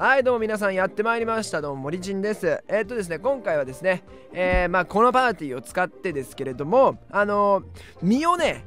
はいどうも皆さんやってまいりました。どうも森珍です。えー、っとですね今回はですねえー、まあこのパーティーを使ってですけれどもあのー、身をね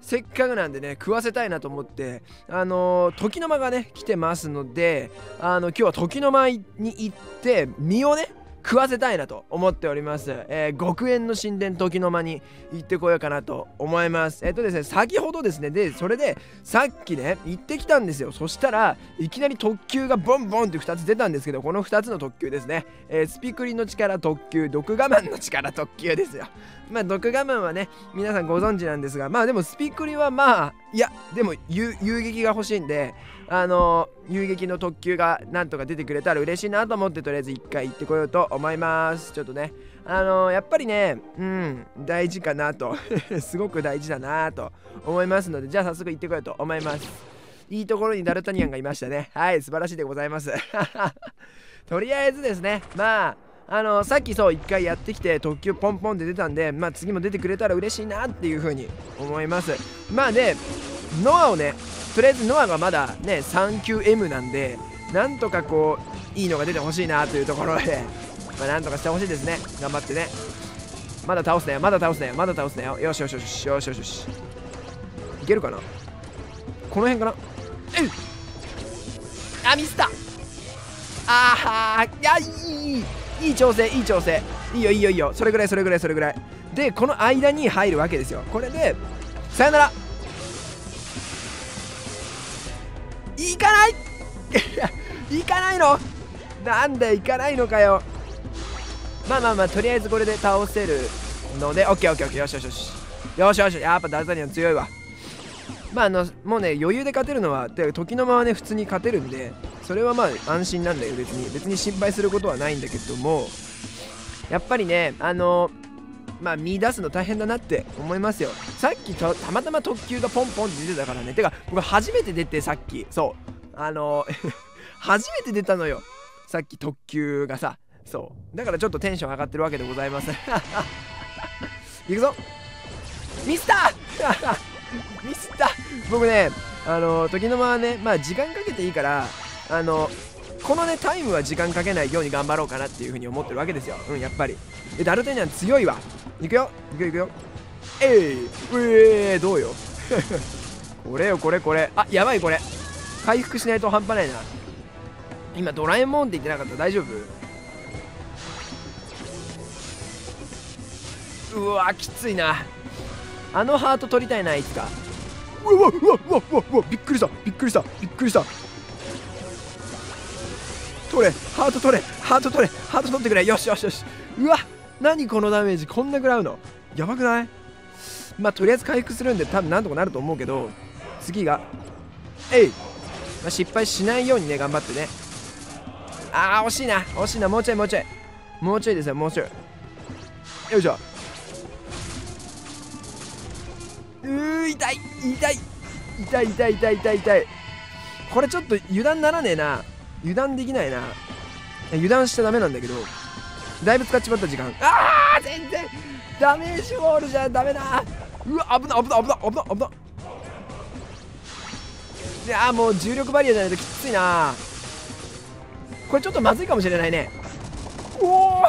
せっかくなんでね食わせたいなと思ってあのー、時の間がね来てますのであの今日は時の間に行って身をね食わせたいなと思っております。えー、極縁の神殿時の間に行ってこようかなと思います。えっ、ー、とですね、先ほどですね、で、それでさっきね、行ってきたんですよ。そしたらいきなり特急がボンボンって2つ出たんですけど、この2つの特急ですね。えー、スピクリの力特急、毒我慢の力特急ですよ。まあ、毒我慢はね、皆さんご存知なんですが、まあでもスピクリはまあ、いや、でも遊撃が欲しいんで、あの遊撃の特急がなんとか出てくれたら嬉しいなと思ってとりあえず一回行ってこようと思います。ちょっとねあのやっぱりねうん大事かなと。すごく大事だなと思いますのでじゃあ早速行ってこようと思います。いいところにダルタニアンがいましたね。はい素晴らしいでございます。とりあえずですねまああのさっきそう1回やってきて特急ポンポンって出たんでまあ次も出てくれたら嬉しいなっていう風に思います。まあでノアをねとりあえずノアがまだね 39M なんでなんとかこういいのが出てほしいなというところでまあなんとかしてほしいですね。頑張ってね。まだ倒すなよまだ倒すなよまだ倒すなよ。よしよしよしよしよしよし。いけるかな？この辺かな？えっあミスった。あーいやいい。いい調整いい調整。いいよいいよいいよ。それぐらいそれぐらいそれぐらい。でこの間に入るわけですよ。これでさよなら。行かない？行かないの？なんで行かないのかよ。まあまあまあとりあえずこれで倒せるので。オッケーオッケーオッケー。よしよしよし。よしよし。やっぱダルタニアン強いわ。まああのもうね余裕で勝てるのはで時のままね普通に勝てるんで。それはまあ安心なんだよ別に。別に心配することはないんだけどもやっぱりねあのまあ見出すの大変だなって思いますよ。さっきたまたま特急がポンポンって出てたからね。てか僕初めて出てさっき。そう。あの 初めて出たのよ。さっき特急がさ。そう。だからちょっとテンション上がってるわけでございますい くぞ。ミスター！ミスった僕ねあの時の間はねまあ時間かけていいからあのこのねタイムは時間かけないように頑張ろうかなっていうふうに思ってるわけですよ。うんやっぱり。でダルテニャン強いわ。いくよ。いくよいくよ。えいうえーどうよ。これよこれこれ。あやばいこれ。回復しないと半端ないな。今ドラえもんって言ってなかった？大丈夫？うわきついな。あのハート取りたいないつかうわうわうわうわうわびっくりした。びっくりした。びっくりした。取れハート取れハート取れハート取ってくれ。よしよしよし。うわ何このダメージ？こんな食らうの？やばくない？まあとりあえず回復するんで多分なんとかなると思うけど次がえい、まあ、失敗しないようにね頑張ってね。あー惜しいな。惜しいな。もうちょいもうちょい。もうちょいですよもうちょい。よいしょ。うー痛い痛い。痛い痛い痛い痛い痛い。これちょっと油断ならねえな。油断できないな。油断しちゃダメなんだけどだいぶ使っちまった時間。あー全然ダメージウォールじゃダメだ。うわ危な危な危な危な危な。いやもう重力バリアじゃないときついな。これちょっとまずいかもしれないね。おお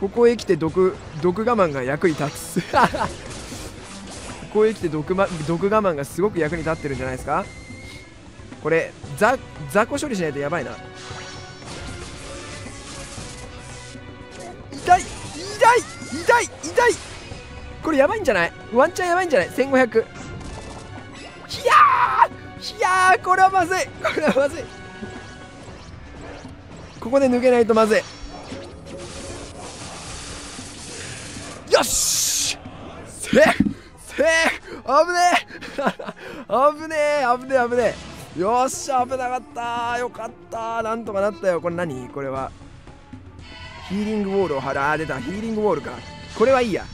ここへ来て毒毒我慢が役に立つ。ここへ来て毒,、ま、毒我慢がすごく役に立ってるんじゃないですかこれ雑魚処理しないとやばいな。痛い痛い痛い痛い。これやばいんじゃない？ワンチャンやばいんじゃない？1500ひやー！ひやー！これはまずい。これはまずい。ここで抜けないとまずい。よし！セーフセーフ危ねえ！危ねえ！危ねえ！危ねえ！よっしゃ危なかった。よかった。なんとかなったよ。これ何？これは。ヒーリングウォールを貼る。あ出た。ヒーリングウォールか。これはいいや。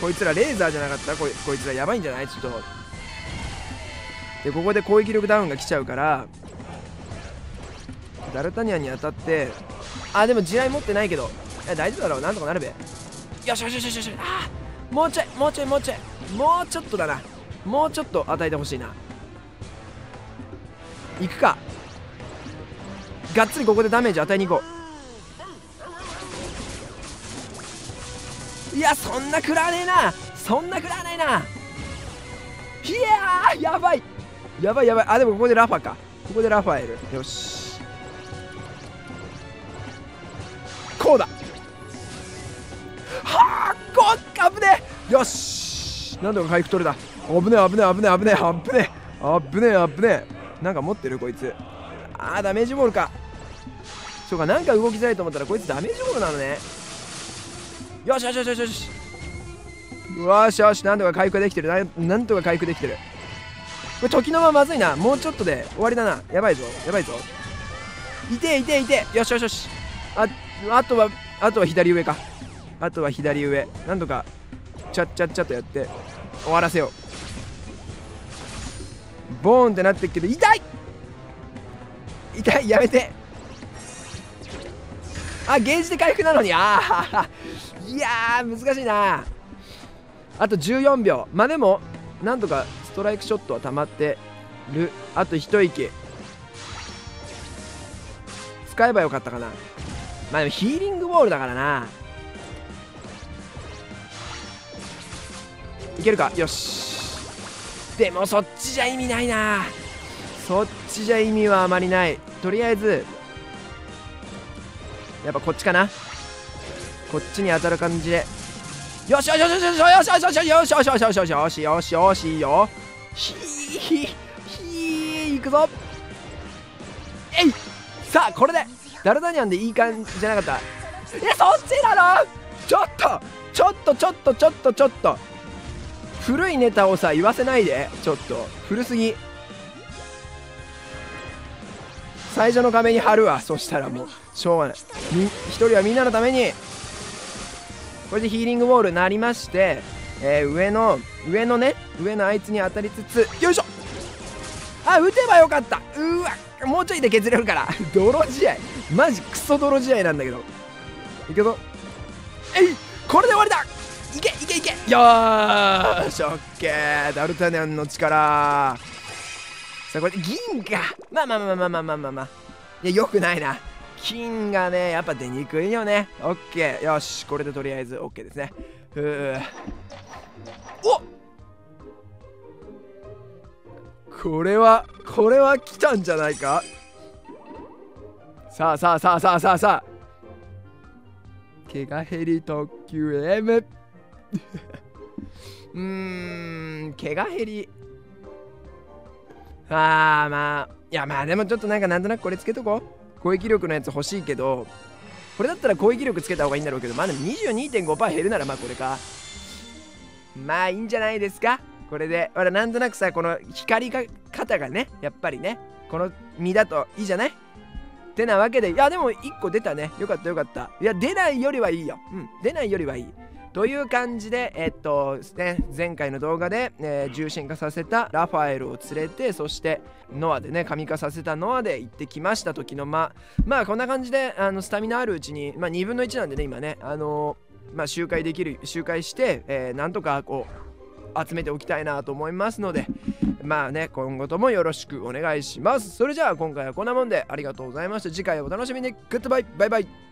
こいつらレーザーじゃなかった？こいこいつらやばいんじゃない？ちょっと。でここで攻撃力ダウンが来ちゃうから。ダルタニアに当たって。あでも地雷持ってないけど。い大丈夫だろう？なんとかなるべ。よしよしよしよしあもうちょいもうちょいもうちょい。もうちょっとだな。もうちょっと与えてほしいな。行くか。がっつりここでダメージ与えに行こう。いやそんな食らわねえな。そんな食らわないな。いやーやばい。やばいやばい。あでもここでラファか。ここでラファエルよし。こうだ。はあこっ危ねえ。よし。なんとか回復取れた。危ねえ危ねえ危ねえ危ねえ。危ねえ危ねえ危ねえ。なんか持ってるこいつ。あーダメージボールか。そうかなんか動きづらいと思ったらこいつダメージボールなのね。よしよしよしよしよし。よしよしなんとか回復できてる。なんとか回復できてる。これ時のままずいな。もうちょっとで終わりだな。やばいぞやばいぞ。いていていて。よしよしよし。ああとはあとは左上か。あとは左上。なんとかちゃっちゃっちゃとやって終わらせよう。ボーンってなってるけど痛い！痛いやめて！あゲージで回復なのに。ああ いやー難しいな。あと14秒。まあでもなんとかストライクショットは溜まってる。あと一息。使えばよかったかな。まあでもヒーリングボールだからな。いけるか？よし。でもそっちじゃ意味ないな。そっちじゃ意味はあまりない。とりあえずやっぱこっちかな。こっちに当たる感じで。よしよしよしよしよしよしよしよしよしよしよしよしよしよしよしよしよしよひひいくぞえいさあこれでダルダニアンでいい感じじゃなかったえそっちなのちょっとちょっとちょっとちょっとちょっと古いネタをさ言わせないで。ちょっと。古すぎ。最初の壁に貼るわ。そしたらもう。しょうがない。一人はみんなのために。これでヒーリングボールなりまして、えー上の上のね。上のあいつに当たりつつ。よいしょ。あ打てばよかった。うわ。もうちょいで削れるから。泥試合。マジクソ泥試合なんだけど。いくぞ。えい。これで終わりだ。いけいけいけ。よーし。オッケー。ダルタニャンの力。さあこれで銀かまあまあまあまあまあまあまあまあ。いやよくないな。金がねやっぱ出にくいよね。オッケー。よし。これでとりあえずオッケーですね。ふうおこれはこれは来たんじゃないか？さあさあさあさあさあさあ。毛が減り特急 M うーん毛が減り。あーまあいやまあでもちょっとなんかなんとなくこれつけとこう。攻撃力のやつ欲しいけどこれだったら攻撃力つけた方がいいんだろうけどまあでも22.5%減るならまあこれか。まあいいんじゃないですか？これで。ほらなんとなくさこの光り方がねやっぱりねこの実だといいじゃない？ってなわけで。いやでも1個出たね。よかったよかった。いや出ないよりはいいよ。うん出ないよりはいい。という感じで、えっとね、前回の動画で、えー重心化させたラファエルを連れてそしてノアでね神化させたノアで行ってきました時の間まあこんな感じであのスタミナあるうちに、まあ、2分の1なんでね今ねあのーまあ周回できる周回して、えーなんとかこう集めておきたいなと思いますのでまあね今後ともよろしくお願いします。それじゃあ今回はこんなもんでありがとうございました。次回お楽しみに。グッドバイバイバイ